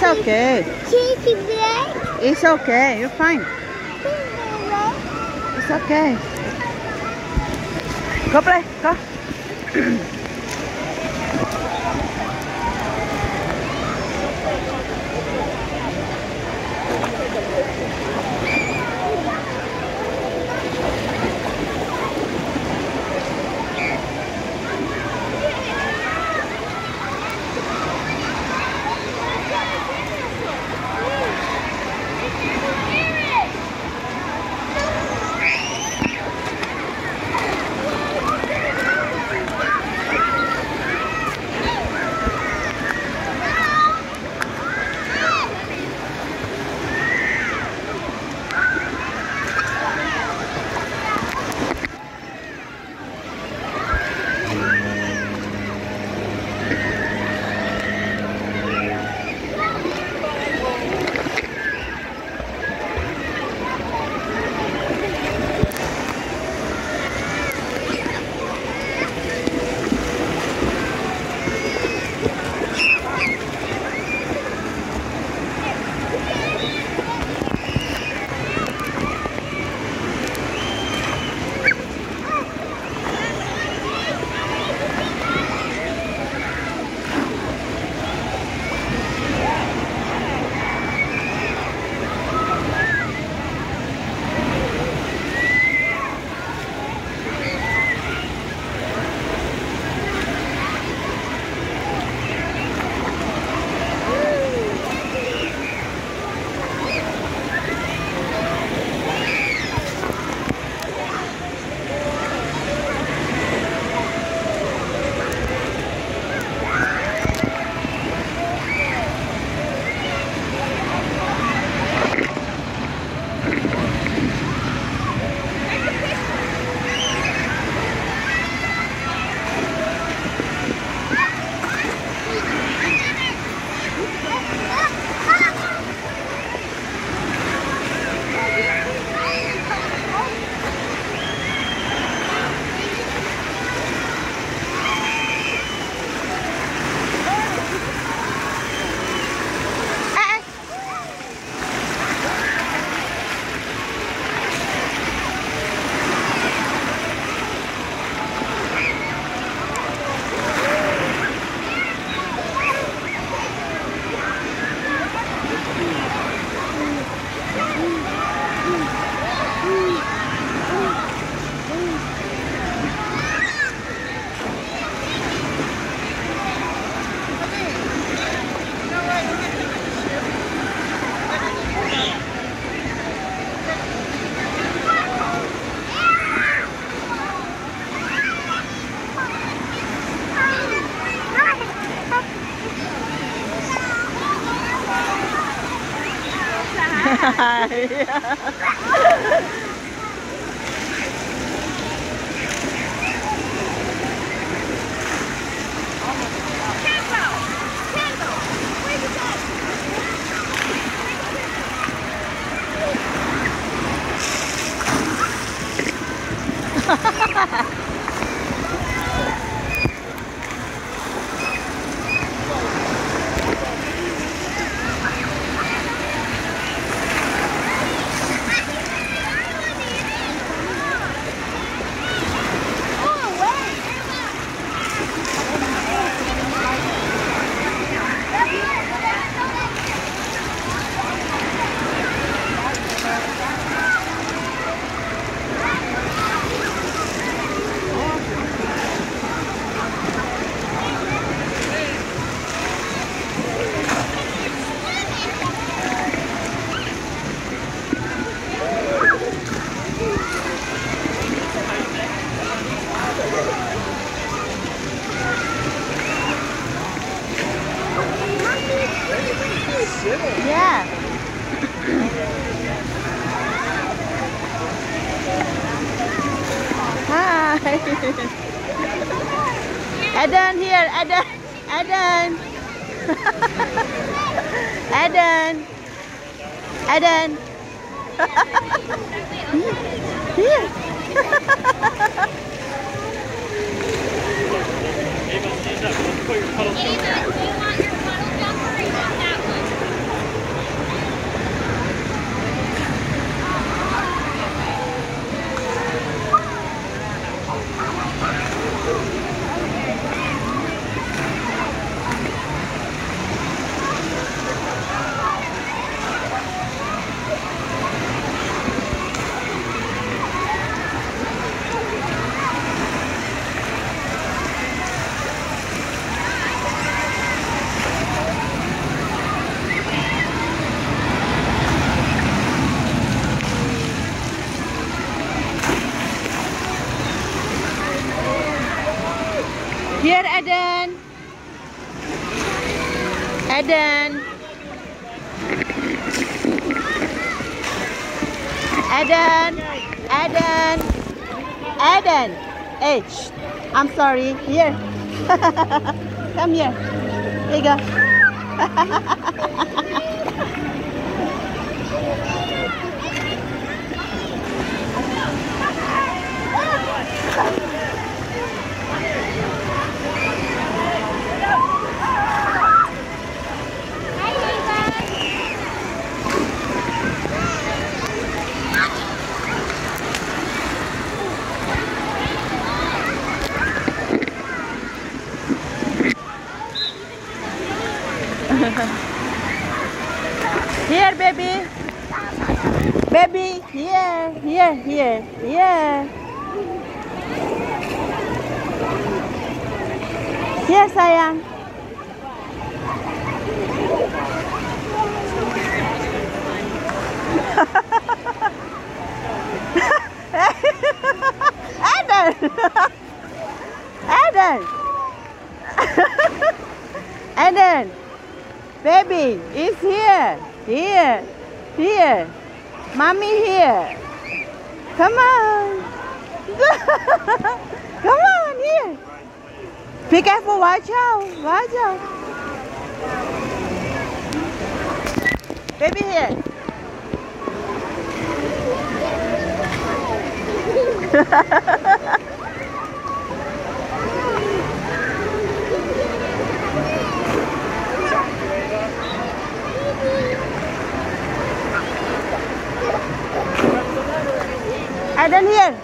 It's okay. It's okay. You're fine. It's okay. Go play. Go. Yeah. Eden here, Eden. Eden. Eden. Eden. here. Ava, stand up. Let's put your puddle down there. Ava, do you want your puddle jumper or you want that one? Eden. Eden. Eden. Eden. Shh. I'm sorry. Here. Come here. Here you go. Here, baby. Baby, here, here, here, here. Here, sayang. Eden! Eden! Eden! Baby, it's here. Here. Here. Mommy here. Come on. Come on, here. Be careful, watch out. Watch out. Baby here. Eden here.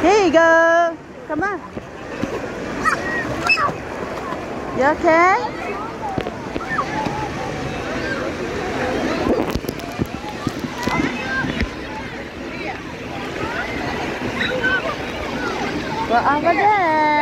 Here you go. Come on. You okay? Go over there.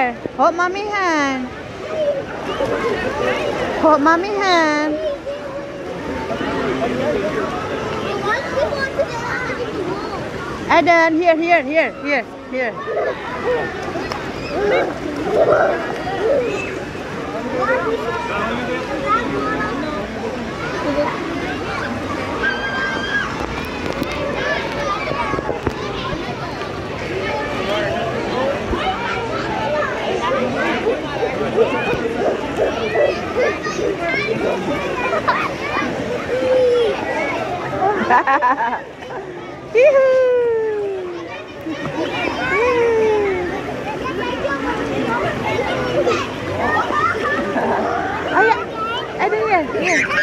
here. Hold mommy hand. Hold mommy hand. Eden, here, here, here, here, here. Oh yeah, Eden here, here.